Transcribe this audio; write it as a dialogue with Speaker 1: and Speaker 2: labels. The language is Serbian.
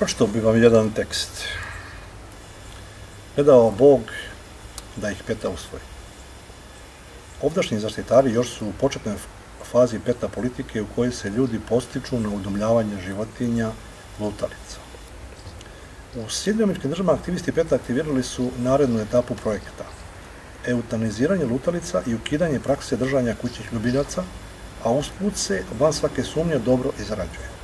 Speaker 1: Pročitao bi vam jedan tekst. Predao Bog da ih peta usvoji. Ovdašnji zaštitari još su u početnoj fazi peta politike u kojoj se ljudi postiču na udomljavanje životinja lutalica. U Sjedinjeničkim državama aktivisti PETA aktivirali su narednu etapu projekta. Eutaniziranje lutalica i ukidanje prakse držanja kućnih ljubiljaca, a usput se van svake sumnje dobro izrađuje.